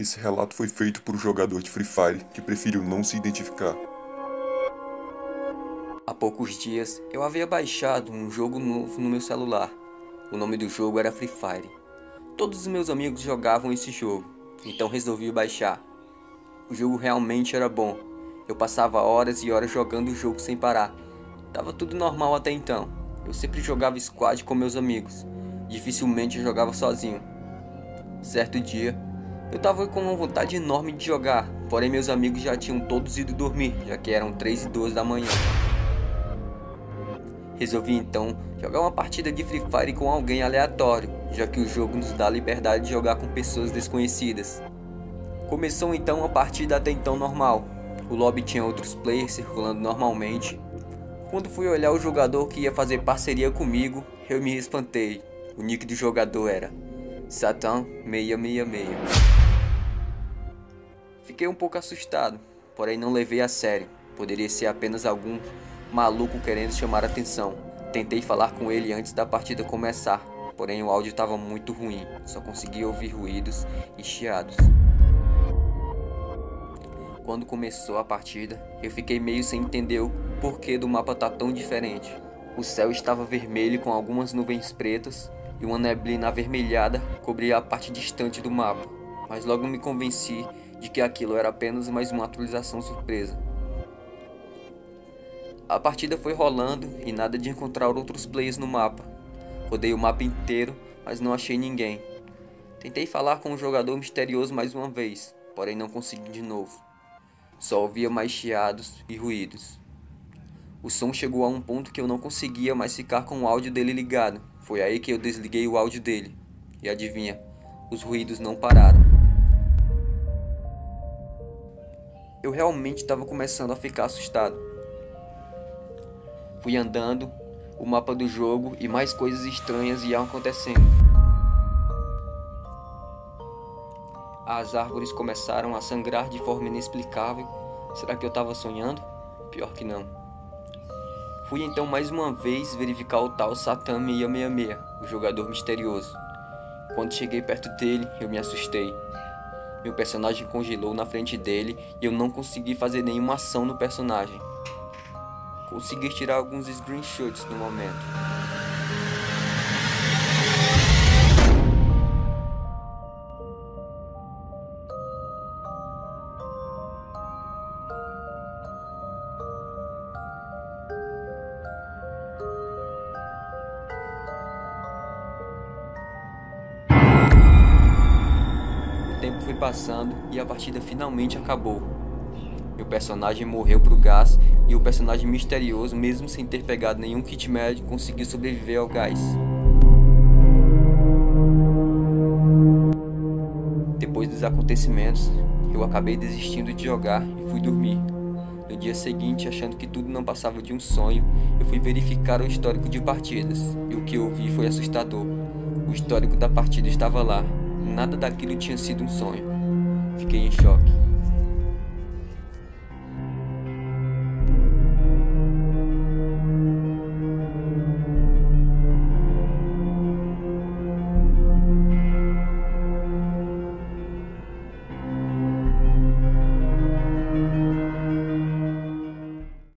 Esse relato foi feito por um jogador de Free Fire que preferiu não se identificar. Há poucos dias eu havia baixado um jogo novo no meu celular. O nome do jogo era Free Fire. Todos os meus amigos jogavam esse jogo, então resolvi baixar. O jogo realmente era bom. Eu passava horas e horas jogando o jogo sem parar. Tava tudo normal até então. Eu sempre jogava squad com meus amigos. Dificilmente jogava sozinho. Certo dia, eu tava com uma vontade enorme de jogar, porém meus amigos já tinham todos ido dormir, já que eram 3 e 12 da manhã. Resolvi então jogar uma partida de Free Fire com alguém aleatório, já que o jogo nos dá a liberdade de jogar com pessoas desconhecidas. Começou então a partida até então normal. O lobby tinha outros players circulando normalmente. Quando fui olhar o jogador que ia fazer parceria comigo, eu me espantei. O nick do jogador era Satan 666. Fiquei um pouco assustado, porém não levei a sério. Poderia ser apenas algum maluco querendo chamar atenção. Tentei falar com ele antes da partida começar, porém o áudio estava muito ruim, só conseguia ouvir ruídos e chiados. Quando começou a partida, eu fiquei meio sem entender o porquê do mapa tá tão diferente. O céu estava vermelho com algumas nuvens pretas e uma neblina avermelhada cobria a parte distante do mapa, mas logo me convenci de que aquilo era apenas mais uma atualização surpresa. A partida foi rolando e nada de encontrar outros players no mapa. Rodei o mapa inteiro, mas não achei ninguém. Tentei falar com o jogador misterioso mais uma vez, porém não consegui de novo. Só ouvia mais chiados e ruídos. O som chegou a um ponto que eu não conseguia mais ficar com o áudio dele ligado. Foi aí que eu desliguei o áudio dele. E adivinha, os ruídos não pararam. Eu realmente estava começando a ficar assustado. Fui andando, o mapa do jogo e mais coisas estranhas iam acontecendo. As árvores começaram a sangrar de forma inexplicável. Será que eu estava sonhando? Pior que não. Fui então mais uma vez verificar o tal Satan 666, o jogador misterioso. Quando cheguei perto dele, eu me assustei. Meu personagem congelou na frente dele e eu não consegui fazer nenhuma ação no personagem. Consegui tirar alguns screenshots no momento. Tempo foi passando e a partida finalmente acabou. Meu personagem morreu pro gás e o personagem misterioso, mesmo sem ter pegado nenhum kit médico, conseguiu sobreviver ao gás. Depois dos acontecimentos, eu acabei desistindo de jogar e fui dormir. No dia seguinte, achando que tudo não passava de um sonho, eu fui verificar o histórico de partidas e o que eu vi foi assustador. O histórico da partida estava lá, Nada daquilo tinha sido um sonho. Fiquei em choque.